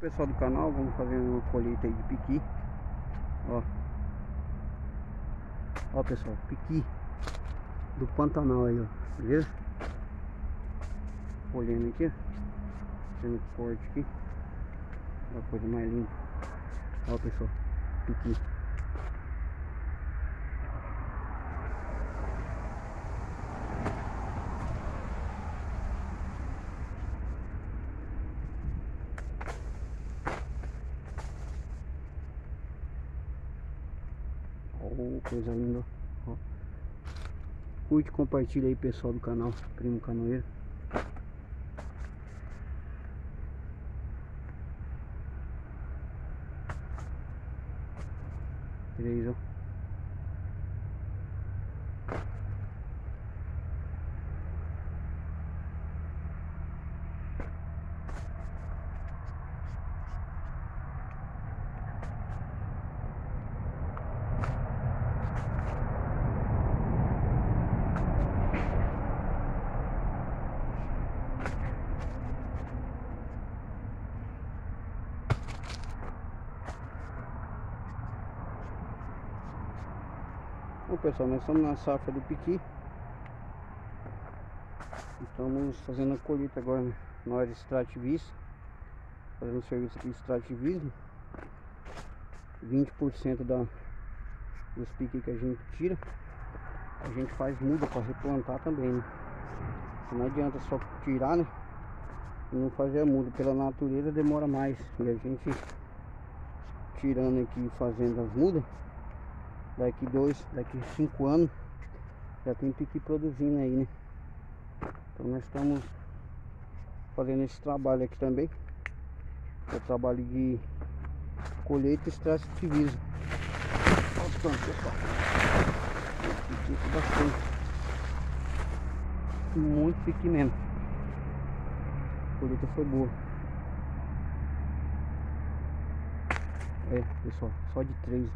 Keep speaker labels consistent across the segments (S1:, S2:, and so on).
S1: Pessoal do canal, vamos fazer uma colheita aí de piqui. Ó. Ó pessoal, piqui do Pantanal aí, ó. Beleza? Colhendo aqui. Fazendo corte aqui. Uma coisa mais linda. Ó pessoal, piqui. Oh, coisa linda. Ó. Curte, compartilha aí pessoal do canal Primo Canoeiro. Três, ó. Bom pessoal, nós estamos na safra do piqui. Estamos fazendo a colheita agora na hora de extrativismo Fazendo serviço de extrativismo. 20% da, dos piqui que a gente tira A gente faz muda para replantar também né? Não adianta só tirar né? E não fazer a muda Pela natureza demora mais. E a gente tirando aqui fazendo as mudas daqui dois, daqui cinco anos já tem piqui produzindo aí, né? Então nós estamos fazendo esse trabalho aqui também. É o trabalho de colheita e extrativismo. Olha o tanto, pessoal. Bastante. Muito piqui mesmo. A colheita foi boa. É, pessoal, só de três.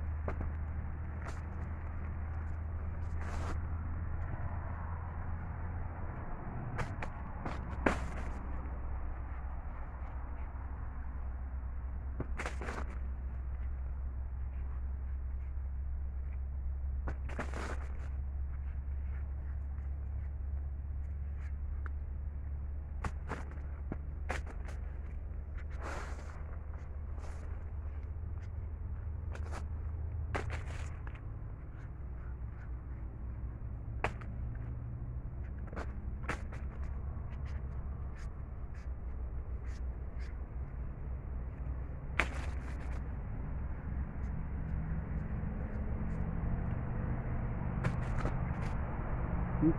S1: Hum.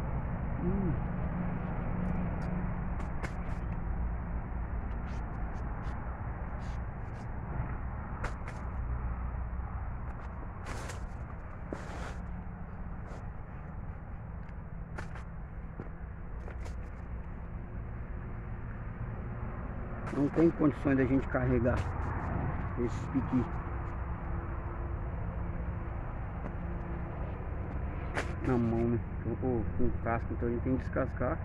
S1: Hum. Não tem condições da gente carregar esses piqui. Na mão, né? Ou com casco, então a gente tem que descascar.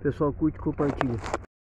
S1: Pessoal, curte e compartilha.